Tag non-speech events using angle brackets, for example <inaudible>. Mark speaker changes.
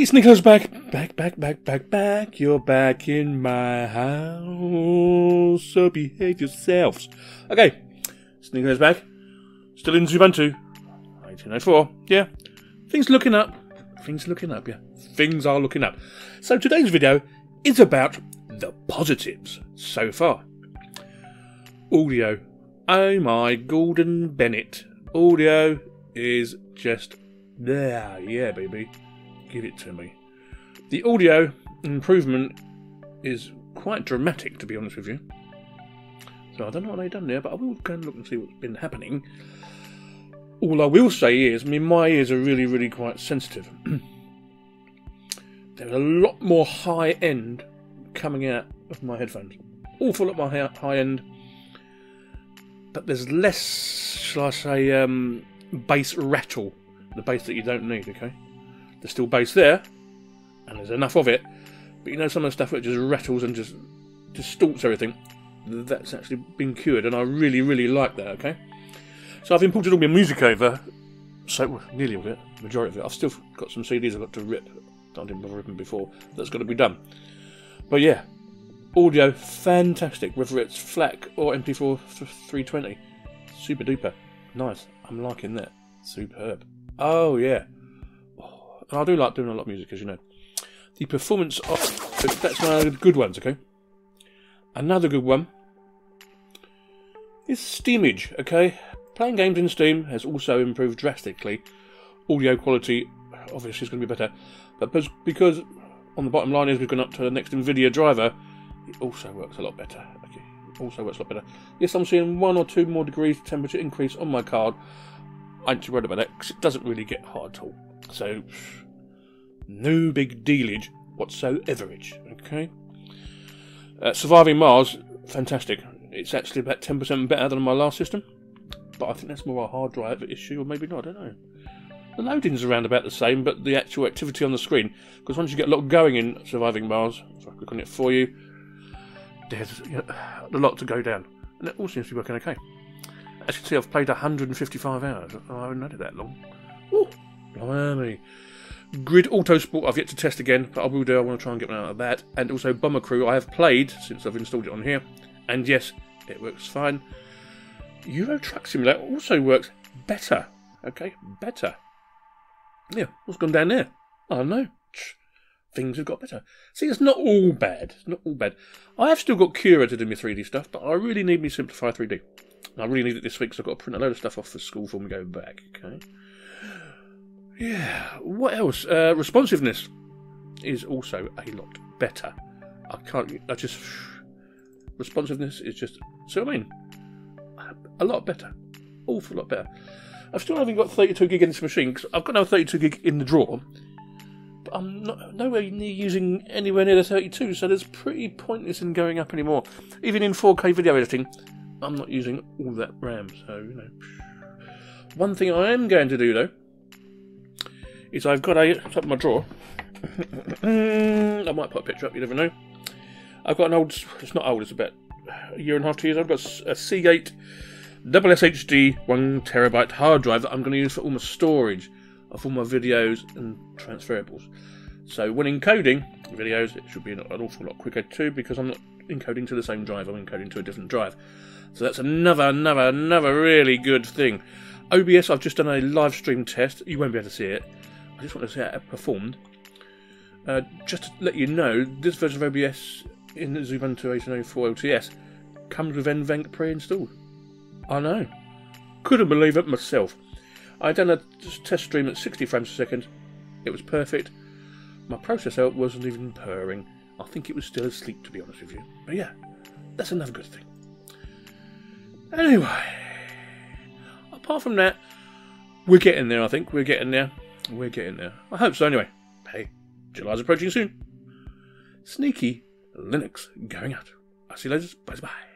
Speaker 1: Hey, Sneakers back, back, back, back, back, back. You're back in my house, so behave yourselves. Okay, Sneakers back. Still in Ubuntu. 1904. Yeah, things looking up. Things looking up. Yeah, things are looking up. So today's video is about the positives so far. Audio. Oh my, Gordon Bennett. Audio is just there. Yeah, baby. Give it to me. The audio improvement is quite dramatic, to be honest with you. So I don't know what they've done there, but I will go and look and see what's been happening. All I will say is, I mean, my ears are really, really quite sensitive. <clears throat> There's a lot more high end coming out of my headphones. Awful lot more high end, but there's less, shall I say, um, bass rattle. The bass that you don't need, okay? There's still bass there, and there's enough of it. But you know some of the stuff that just rattles and just distorts everything. That's actually been cured, and I really, really like that. Okay, so I've imported all my music over, so nearly all of it, majority of it. I've still got some CDs I've got to rip I didn't bother ripping before. That's got to be done. But yeah, audio fantastic, whether it's FLAC or MP4 320, super duper, nice. I'm liking that, superb. Oh yeah. I do like doing a lot of music, as you know. The performance of... That's one of the good ones, okay? Another good one is Steamage, okay? Playing games in Steam has also improved drastically. Audio quality, obviously, is going to be better. But because on the bottom line is we've gone up to the next NVIDIA driver, it also works a lot better. Okay, it also works a lot better. Yes, I'm seeing one or two more degrees temperature increase on my card. I ain't too worried about that because it doesn't really get hot at all. So, no big dealage whatsoever. Okay. Uh, Surviving Mars, fantastic. It's actually about 10% better than my last system, but I think that's more a hard drive issue, or maybe not. I don't know. The loading's around about the same, but the actual activity on the screen, because once you get a lot going in Surviving Mars, if I click on it for you, there's you know, a lot to go down, and it all seems to be working okay. As you can see, I've played 155 hours. I haven't had it that long. Ooh, blimey. Grid Autosport I've yet to test again, but I will do. I want to try and get one out of that. And also Bomber Crew I have played since I've installed it on here. And yes, it works fine. Euro Truck Simulator also works better. Okay, better. Yeah, what's gone down there? I don't know. Things have got better. See, it's not all bad. It's not all bad. I have still got Cura to do my 3D stuff, but I really need me Simplify 3D. I really need it this week, so I've got to print a load of stuff off for school before we go back. Okay. Yeah. What else? Uh, responsiveness is also a lot better. I can't. I just responsiveness is just. So I mean, a lot better. Awful lot better. I've still haven't got 32 gig in this machine because I've got no 32 gig in the drawer. But I'm not nowhere near using anywhere near the 32, so there's pretty pointless in going up anymore. Even in 4K video editing, I'm not using all that RAM. So you know. One thing I am going to do though is I've got a top of my drawer. I might put a picture up. You never know. I've got an old. It's not old. It's about a year and a half, two years. I've got a Seagate double SSD one terabyte hard drive that I'm going to use for all my storage of all my videos and transferables. So when encoding videos, it should be an awful lot quicker too because I'm not encoding to the same drive. I'm encoding to a different drive. So that's another, another, another really good thing. OBS, I've just done a live stream test. You won't be able to see it. I just want to see how it performed. Uh, just to let you know, this version of OBS in the Ubuntu 1804 LTS comes with NVENC pre-installed. I know. Couldn't believe it myself. I done a test stream at 60 frames a second. It was perfect. My processor wasn't even purring. I think it was still asleep, to be honest with you. But yeah, that's another good thing. Anyway, apart from that, we're getting there, I think. We're getting there. We're getting there. I hope so, anyway. Hey, July's approaching soon. Sneaky Linux going out. I'll see you later. Bye bye.